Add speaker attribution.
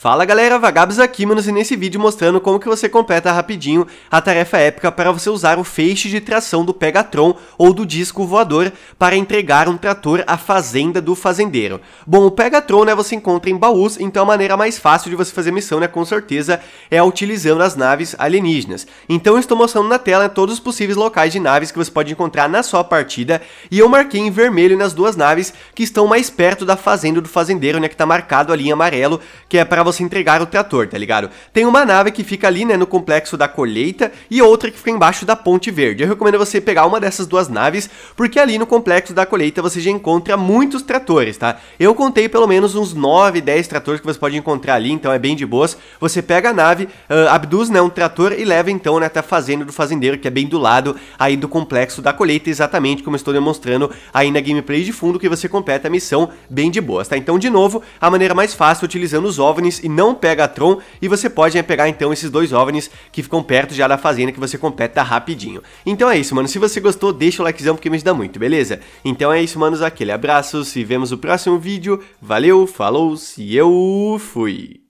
Speaker 1: Fala galera, Vagabos aqui, manos, e nesse vídeo mostrando como que você completa rapidinho a tarefa épica para você usar o feixe de tração do Pegatron ou do disco voador para entregar um trator à fazenda do fazendeiro. Bom, o Pegatron, né, você encontra em baús, então a maneira mais fácil de você fazer missão, né, com certeza, é utilizando as naves alienígenas. Então eu estou mostrando na tela né, todos os possíveis locais de naves que você pode encontrar na sua partida, e eu marquei em vermelho nas duas naves que estão mais perto da fazenda do fazendeiro, né, que está marcado ali em amarelo, que é para você entregar o trator, tá ligado? Tem uma nave que fica ali, né, no complexo da colheita e outra que fica embaixo da ponte verde. Eu recomendo você pegar uma dessas duas naves, porque ali no complexo da colheita você já encontra muitos tratores, tá? Eu contei pelo menos uns 9, 10 tratores que você pode encontrar ali, então é bem de boas. Você pega a nave, uh, abduz, né, um trator e leva então, né, até a fazenda do fazendeiro, que é bem do lado aí do complexo da colheita, exatamente como estou demonstrando aí na gameplay de fundo, que você completa a missão bem de boas, tá? Então, de novo, a maneira mais fácil, utilizando os OVNIs e não pega Tron e você pode né, pegar então esses dois OVNIs que ficam perto já da fazenda que você completa rapidinho. Então é isso, mano. Se você gostou, deixa o likezão porque me ajuda muito, beleza? Então é isso, manos. Aquele abraço, se vemos no próximo vídeo. Valeu, falou, se eu fui.